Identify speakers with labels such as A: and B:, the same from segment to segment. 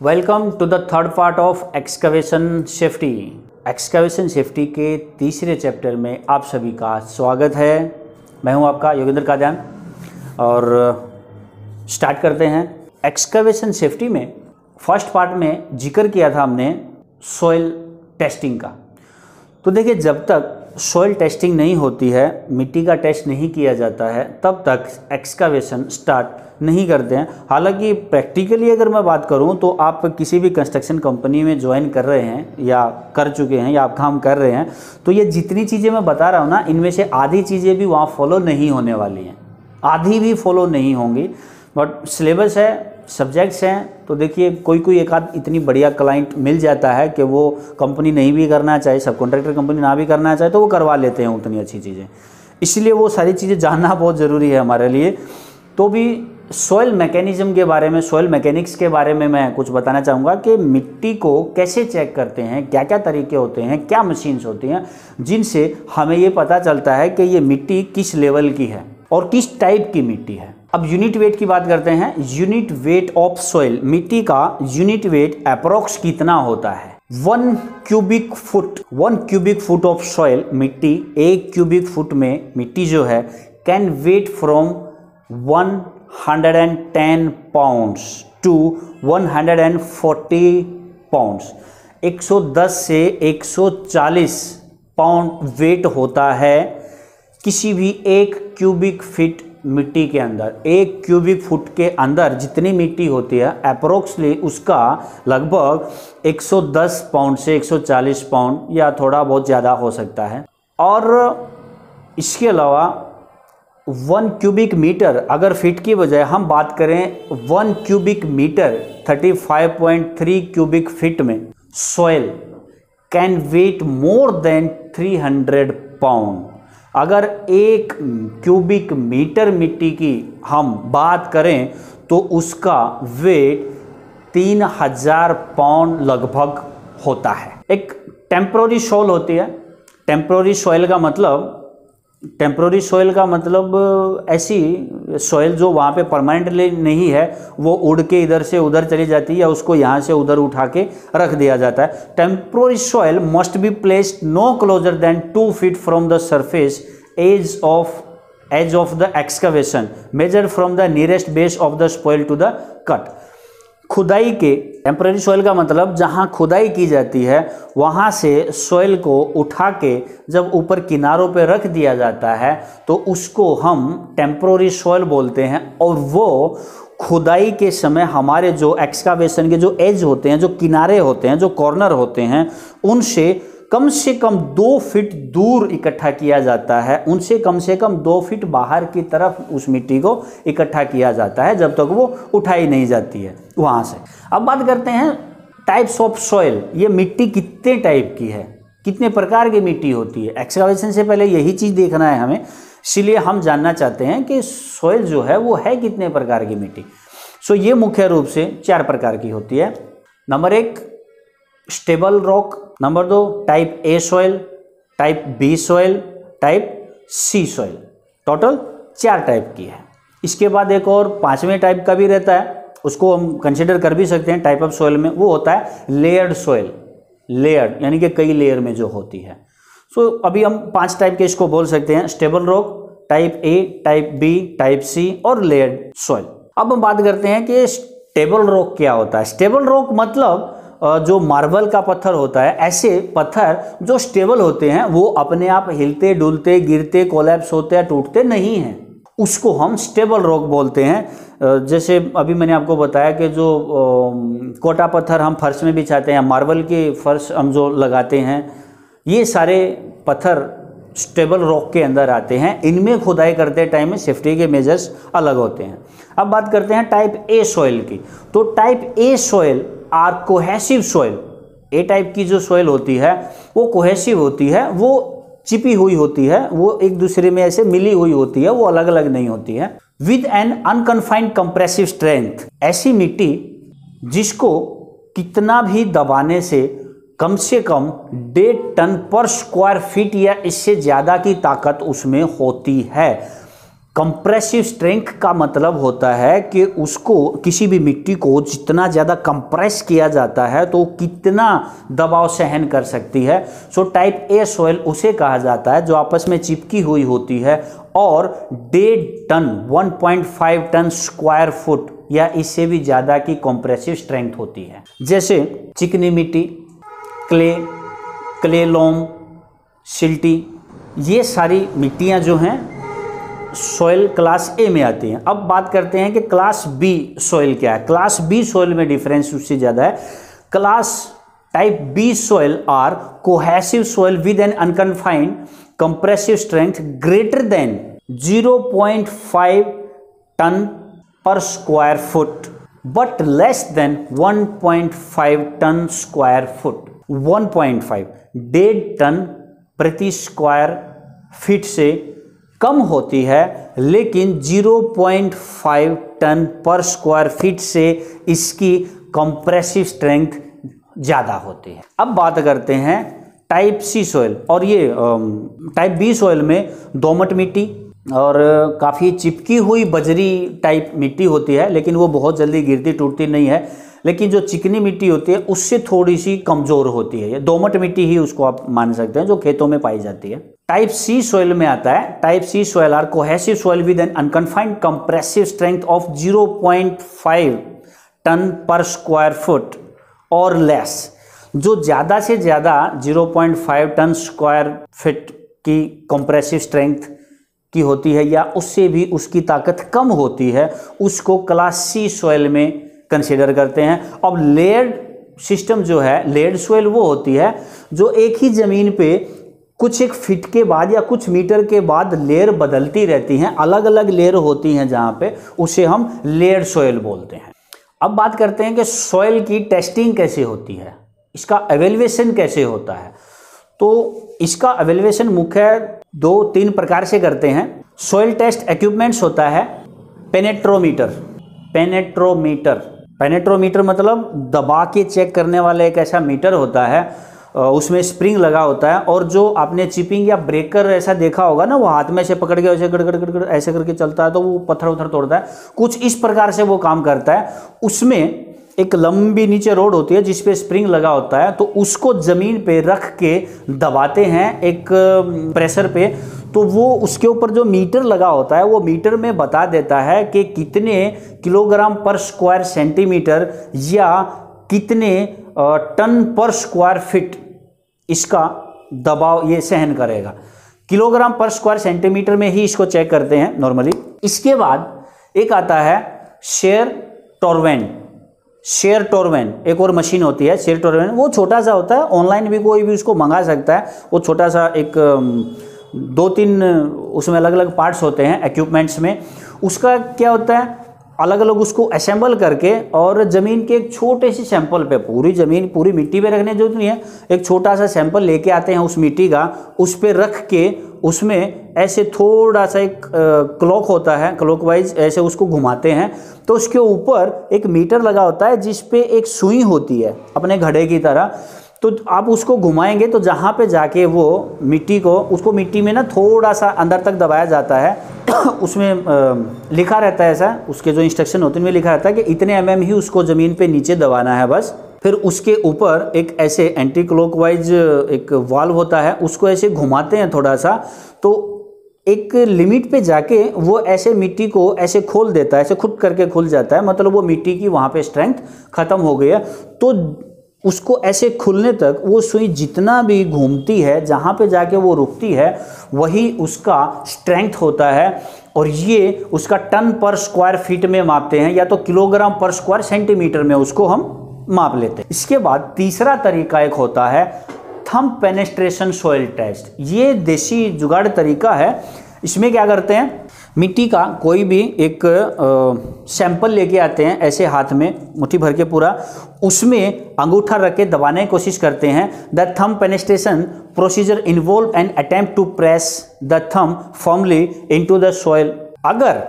A: Welcome to the third part of excavation safety excavation safety के तीसरे chapter में आप सभी का स्वागत है। मैं हूँ आपका योगेंद्र काद्यान और स्टार्ट करते हैं। एक्सकवेशन सेफ्टी में फ़र्स्ट पार्ट में ज़िक्र किया था हमने सॉइल टेस्टिंग का। तो देखिए, जब तक सॉइल टेस्टिंग नहीं होती है, मिट्टी का टेस्ट नहीं किया जाता है, तब तक एक्सकावेशन स्टार्ट नहीं करते हैं। हालाँकि प्रैक्टिकली अगर मैं बात करूँ तो आप किसी भी कंस्ट्रक्शन कंपनी में ज्वाइन कर रहे हैं, या कर चुके हैं, या आप काम कर रहे हैं तो ये जितनी चीज़ें मैं बता रहा हूँ ना, इनमें से आधी चीज़ें भी वहाँ फॉलो नहीं होने वाली हैं। आधी भी फॉलो नहीं होंगी बट सिलेबस है सब्जेक्ट्स हैं तो देखिए कोई कोई एक आध इतनी बढ़िया क्लाइंट मिल जाता है कि वो कंपनी नहीं भी करना चाहे सब कॉन्ट्रैक्टर कंपनी ना भी करना चाहे तो वो करवा लेते हैं उतनी अच्छी चीज़ें। इसलिए वो सारी चीज़ें जानना बहुत ज़रूरी है हमारे लिए। तो भी सॉइल मैकेनिज्म के बारे में सॉइल मैकेनिक्स के बारे में मैं कुछ बताना चाहूँगा कि मिट्टी को कैसे चेक करते हैं क्या क्या तरीके होते हैं, क्या मशीन्स होती हैं, जिनसे हमें ये पता चलता है कि ये मिट्टी किस लेवल की है और किस टाइप की मिट्टी है। अब यूनिट वेट की बात करते हैं। यूनिट वेट ऑफ़ सॉइल मिट्टी का यूनिट वेट अप्रोक्स कितना होता है? One cubic foot one cubic foot of soil मिट्टी, एक क्यूबिक फुट में मिट्टी जो है can weigh from one hundred and ten pounds to one hundred and forty pounds एक सौ दस से एक सौ चालीस पाउंड वेट होता है। किसी भी एक क्यूबिक फीट मिट्टी के अंदर, एक क्यूबिक फुट के अंदर जितनी मिट्टी होती है अप्रोक्सली उसका लगभग 110 पाउंड से 140 पाउंड या थोड़ा बहुत ज़्यादा हो सकता है। और इसके अलावा वन क्यूबिक मीटर अगर फिट की बजाय हम बात करें one cubic metre 35.3 cubic feet में soil can weigh more than 300 pound अगर एक क्यूबिक मीटर मिट्टी की हम बात करें तो उसका वेट तीन हज़ार पाउंड लगभग होता है। एक टेम्प्रोरी सॉइल होती है। टेम्प्रोरी सॉइल का मतलब टेम्प्रोरी सॉइल का मतलब ऐसी सॉइल जो वहाँ पे परमानेंटली नहीं है, वो उड़ के इधर से उधर चली जाती है या उसको यहाँ से उधर उठा के रख दिया जाता है। Temporary soil must be placed no closer than two feet from the surface edge of edge of the excavation measured from the nearest base of the spoil to the cut खुदाई के टेम्पररी सॉइल का मतलब जहाँ खुदाई की जाती है, वहाँ से सॉइल को उठा के जब ऊपर किनारों पे रख दिया जाता है तो उसको हम टेम्पररी सॉइल बोलते हैं, और वो खुदाई के समय हमारे जो एक्सकावेशन के जो एज होते हैं, जो किनारे होते हैं, जो कॉर्नर होते हैं, उनसे कम से कम दो फीट दूर इकट्ठा किया जाता है। उनसे कम से कम दो फीट बाहर की तरफ़ उस मिट्टी को इकट्ठा किया जाता है, जब तक वो उठाई नहीं जाती है वहाँ से। अब बात करते हैं टाइप्स ऑफ़ सॉइल ये मिट्टी कितने टाइप की है? कितने प्रकार की मिट्टी होती है? एक्सकावेशन से पहले यही चीज़ देखना है हमें। इसलिए हम जानना चाहते हैं कि सॉइल जो है, वो है कितने प्रकार की मिट्टी। सो ये मुख्य रूप से चार प्रकार की होती है। नंबर एक स्टेबल रॉक नंबर दो type A soil type B soil type C soil total चार टाइप की है। इसके बाद एक और पाँचवें टाइप का भी रहता है। उसको हम कंसिडर कर भी सकते हैं। टाइप ऑफ़ सॉइल में वो होता है लेयर्ड सॉइल लेयर्ड यानी कि कई लेयर में जो होती है। सो so, अभी हम पाँच टाइप के इसको बोल सकते हैं। Stable rock type A type B type C और लेयर्ड सॉइल अब हम बात करते हैं कि स्टेबल रॉक क्या होता है। स्टेबल रॉक मतलब जो मार्बल का पत्थर होता है, ऐसे पत्थर जो स्टेबल होते हैं, वो अपने आप हिलते, डुलते, गिरते कोलैप्स होते हैं टूटते नहीं हैं। उसको हम स्टेबल रॉक बोलते हैं। जैसे अभी मैंने आपको बताया कि जो कोटा पत्थर हम फर्श में बिछाते हैं मार्बल के फर्श हम जो लगाते हैं, ये सारे पत्थर स्टेबल रॉक के अंदर आते हैं। इनमें खुदाई करते टाइम में सेफ्टी के मेजर्स अलग होते हैं। अब बात करते हैं टाइप ए सॉइल की। तो type A soil are cohesive soil, A type की जो सॉइल होती है, वो कोहेसिव होती है, वो चिपी हुई होती है, वो एक दूसरे में ऐसे मिली हुई होती है, वो अलग अलग नहीं होती है। With an unconfined compressive strength ऐसी मिट्टी जिसको कितना भी दबाने से कम से कम डेढ़ टन पर स्क्वायर फीट या इससे ज़्यादा की ताकत उसमें होती है। कंप्रेसिव स्ट्रेंथ का मतलब होता है कि उसको किसी भी मिट्टी को जितना ज़्यादा कंप्रेस किया जाता है तो कितना दबाव सहन कर सकती है। सो टाइप ए सॉइल उसे कहा जाता है जो आपस में चिपकी हुई होती है और डेढ़ टन 1.5 टन स्क्वायर फुट या इससे भी ज़्यादा की कंप्रेसिव स्ट्रेंथ होती है। जैसे चिकनी मिट्टी क्ले क्ले लोम सिल्टी ये सारी मिट्टियाँ जो हैं सॉइल क्लास ए में आती हैं। अब बात करते हैं कि क्लास बी सॉइल क्या है। क्लास बी सॉइल में डिफरेंस उससे ज़्यादा है। Class type B soil are cohesive soil with an unconfined compressive strength greater than 0.5 ton per square foot but less than 1.5 ton square foot 1.5 डेढ़ ton प्रति square feet से कम होती है, लेकिन 0.5 टन पर स्क्वायर फीट से इसकी कंप्रेसिव स्ट्रेंथ ज़्यादा होती है। अब बात करते हैं टाइप सी सॉइल, और ये टाइप बी सॉइल में दोमट मिट्टी और काफ़ी चिपकी हुई बजरी टाइप मिट्टी होती है, लेकिन वो बहुत जल्दी गिरती टूटती नहीं है। लेकिन जो चिकनी मिट्टी होती है, उससे थोड़ी सी कमज़ोर होती है। दोमट मिट्टी ही उसको आप मान सकते हैं, जो खेतों में पाई जाती है। टाइप सी सोइल में आता है। Type C soil are cohesive soil with an unconfined compressive strength of 0.5 ton per square foot और लेस जो ज़्यादा से ज़्यादा 0.5 टन स्क्वायर फिट की कंप्रेसिव स्ट्रेंथ की होती है या उससे भी उसकी ताकत कम होती है, उसको क्लास सी सोइल में कंसिडर करते हैं। अब लेड सिस्टम जो है लेड सोइल वो होती है, जो एक ही ज़मीन पे कुछ एक फिट के बाद या कुछ मीटर के बाद लेयर बदलती रहती हैं अलग अलग लेयर होती हैं जहाँ पे, उसे हम लेयर सोयल बोलते हैं। अब बात करते हैं कि सॉइल की टेस्टिंग कैसे होती है, इसका एवेल्युएशन कैसे होता है। तो इसका एवेल्युएशन मुख्य दो तीन प्रकार से करते हैं। सॉइल टेस्ट इक्विपमेंट्स होता है पेनेट्रोमीटर पेनेट्रोमीटर पेनेट्रोमीटर मतलब दबा के चेक करने वाला एक ऐसा मीटर होता है उसमें स्प्रिंग लगा होता है और जो आपने चिपिंग या ब्रेकर ऐसा देखा होगा ना, वो हाथ में से पकड़ के ऐसे गड़गड़ गड़गड़ ऐसे करके चलता है तो वो पत्थर उथर तोड़ता है। कुछ इस प्रकार से वो काम करता है। उसमें एक लंबी नीचे रोड होती है जिस पे स्प्रिंग लगा होता है तो उसको ज़मीन पे रख के दबाते हैं एक प्रेशर पे। तो वो उसके ऊपर जो मीटर लगा होता है, वो मीटर में बता देता है कि कितने किलोग्राम पर स्क्वायर सेंटीमीटर या कितने टन पर स्क्वायर फिट इसका दबाव ये सहन करेगा। किलोग्राम पर स्क्वायर सेंटीमीटर में ही इसको चेक करते हैं नॉर्मली। इसके बाद एक आता है शेयर टोरवेन। शेयर टोरवेन, एक और मशीन होती है शेयर टोरवेन। वो छोटा सा होता है, ऑनलाइन भी कोई भी उसको मंगा सकता है। वो छोटा सा एक दो तीन उसमें अलग अलग पार्ट्स होते हैं इक्विपमेंट्स में। उसका क्या होता है? अलग अलग उसको असेंबल करके और ज़मीन के एक छोटे से सैंपल पे, पूरी ज़मीन, पूरी मिट्टी पे रखने ज़रूरत नहीं है। एक छोटा सा सैंपल लेके आते हैं उस मिट्टी का, उस पर रख के उसमें ऐसे थोड़ा सा एक क्लॉक होता है क्लॉक वाइज ऐसे उसको घुमाते हैं। तो उसके ऊपर एक मीटर लगा होता है जिस पे एक सुई होती है, अपने घड़े की तरह। तो आप उसको घुमाएँगे तो जहाँ पे जाके वो मिट्टी को, उसको मिट्टी में ना थोड़ा सा अंदर तक दबाया जाता है, उसमें लिखा रहता है ऐसा, उसके जो इंस्ट्रक्शन होते हैं उनमें लिखा रहता है कि इतने एम mm ही उसको ज़मीन पे नीचे दबाना है बस। फिर उसके ऊपर एक ऐसे एंटी क्लॉकवाइज एक वाल्व होता है, उसको ऐसे घुमाते हैं थोड़ा सा तो एक लिमिट पे जाके वो ऐसे मिट्टी को ऐसे खोल देता है, ऐसे खुद करके खुल जाता है मतलब वो मिट्टी की वहाँ पे स्ट्रेंथ ख़त्म हो गई है। तो उसको ऐसे खुलने तक वो सुई जितना भी घूमती है, जहाँ पे जाके वो रुकती है, वही उसका स्ट्रेंथ होता है। और ये उसका टन पर स्क्वायर फीट में मापते हैं, या तो किलोग्राम पर स्क्वायर सेंटीमीटर में उसको हम माप लेते हैं। इसके बाद तीसरा तरीका एक होता है थम पेनेस्ट्रेशन सॉइल टेस्ट ये देसी जुगाड़ तरीका है। इसमें क्या करते हैं? मिट्टी का कोई भी एक सैंपल लेके आते हैं, ऐसे हाथ में, मुट्ठी भर के पूरा, उसमें अंगूठा रख के दबाने की कोशिश करते हैं। The thumb penetration procedure involve and attempt to press the thumb firmly into the soil अगर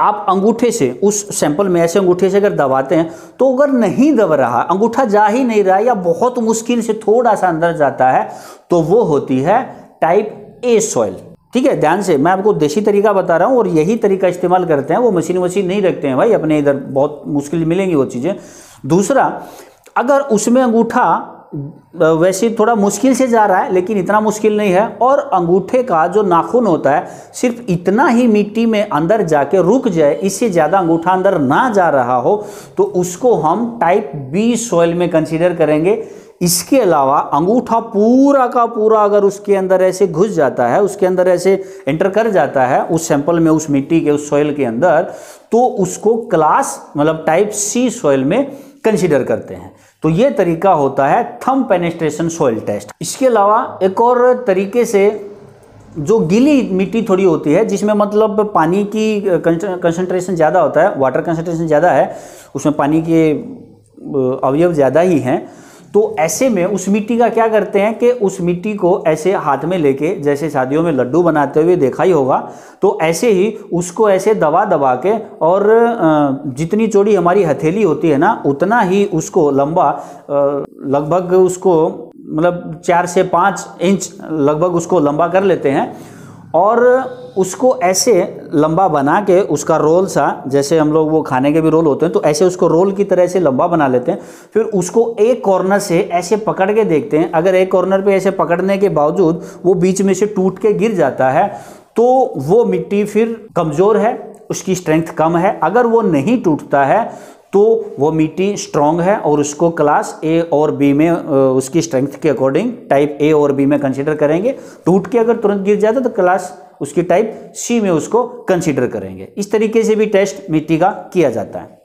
A: आप अंगूठे से, उस सैंपल में ऐसे अंगूठे से अगर दबाते हैं तो अगर नहीं दब रहा, अंगूठा जा ही नहीं रहा या बहुत मुश्किल से थोड़ा सा अंदर जाता है तो वो होती है टाइप ए सॉइल ठीक है, ध्यान से। मैं आपको देसी तरीका बता रहा हूँ और यही तरीका इस्तेमाल करते हैं। वो मशीन वशीन नहीं रखते हैं भाई, अपने इधर बहुत मुश्किल मिलेंगी वो चीज़ें। दूसरा, अगर उसमें अंगूठा वैसे थोड़ा मुश्किल से जा रहा है, लेकिन इतना मुश्किल नहीं है। और अंगूठे का जो नाखून होता है, सिर्फ़ इतना ही मिट्टी में अंदर जाके रुक जाए, इससे ज़्यादा अंगूठा अंदर ना जा रहा हो तो उसको हम टाइप बी सॉइल में कंसीडर करेंगे। इसके अलावा अंगूठा पूरा का पूरा अगर उसके अंदर ऐसे घुस जाता है, उसके अंदर ऐसे एंटर कर जाता है, उस सैंपल में, उस मिट्टी के, उस सॉइल के अंदर तो उसको क्लास मतलब टाइप सी सॉइल में कंसीडर करते हैं। तो ये तरीका होता है थम पेनेस्ट्रेशन सॉइल टेस्ट इसके अलावा एक और तरीके से जो गीली मिट्टी थोड़ी होती है, जिसमें मतलब पानी की कंसनट्रेशन ज़्यादा होता है वाटर कंसनट्रेशन ज़्यादा है, उसमें पानी के अवयव ज़्यादा ही हैं तो ऐसे में उस मिट्टी का क्या करते हैं कि उस मिट्टी को ऐसे हाथ में लेके, जैसे शादियों में लड्डू बनाते हुए देखा ही होगा तो ऐसे ही उसको ऐसे दबा दबा के और जितनी चौड़ी हमारी हथेली होती है ना, उतना ही उसको लंबा लगभग उसको मतलब चार से पाँच इंच लगभग उसको लंबा कर लेते हैं। और उसको ऐसे लंबा बना के उसका रोल सा, जैसे हम लोग वो खाने के भी रोल होते हैं तो ऐसे उसको रोल की तरह से लंबा बना लेते हैं। फिर उसको एक कॉर्नर से ऐसे पकड़ के देखते हैं। अगर एक कॉर्नर पे ऐसे पकड़ने के बावजूद वो बीच में से टूट के गिर जाता है तो वो मिट्टी फिर कमज़ोर है, उसकी स्ट्रेंथ कम है। अगर वो नहीं टूटता है तो वो मिट्टी स्ट्रांग है और उसको क्लास ए और बी में उसकी स्ट्रेंथ के अकॉर्डिंग टाइप ए और बी में कंसिडर करेंगे। टूट के अगर तुरंत गिर जाता तो क्लास उसकी टाइप सी में उसको कंसिडर करेंगे। इस तरीके से भी टेस्ट मिट्टी का किया जाता है।